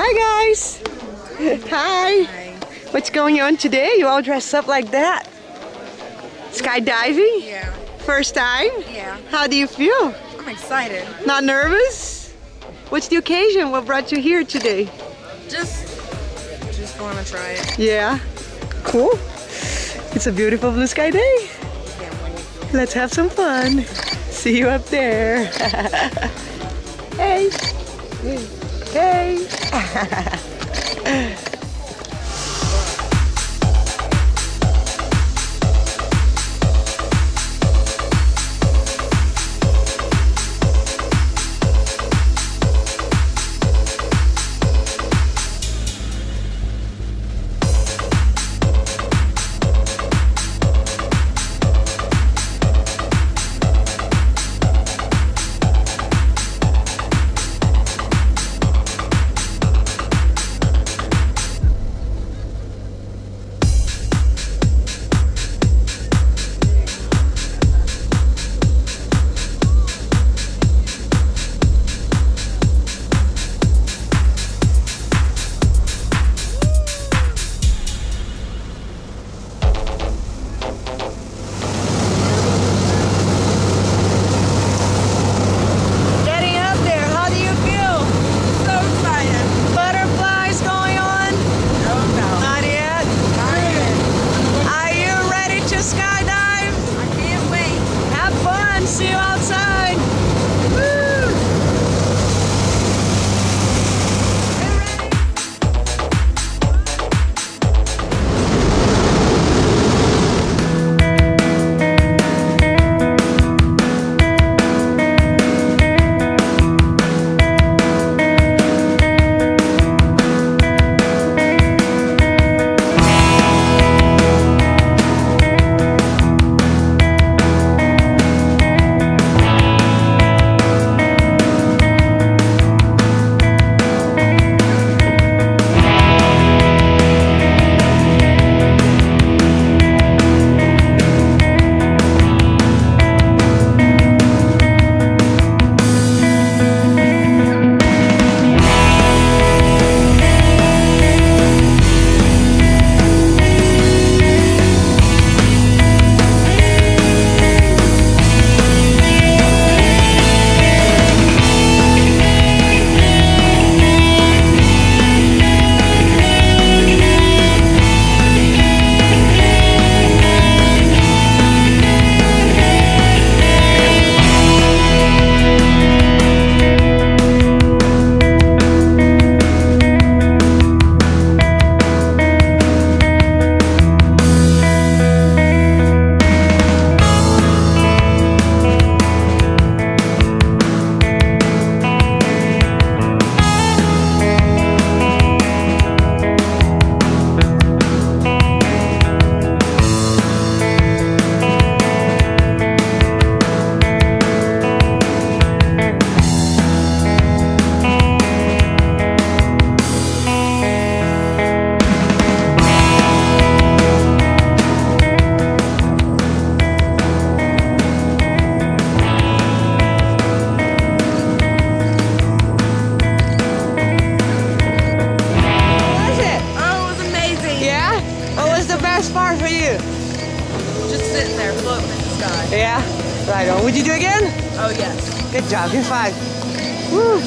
Hi guys. Hi. What's going on today? You all dressed up like that? Skydiving? Yeah. First time? Yeah. How do you feel? I'm excited. Not nervous? What's the occasion? What brought you here today? Just, just want to try it. Yeah. Cool. It's a beautiful blue sky day. Let's have some fun. See you up there. hey. Hey. See you outside. Yeah? Right on. Would you do it again? Oh yes. Good job. Give five. Woo.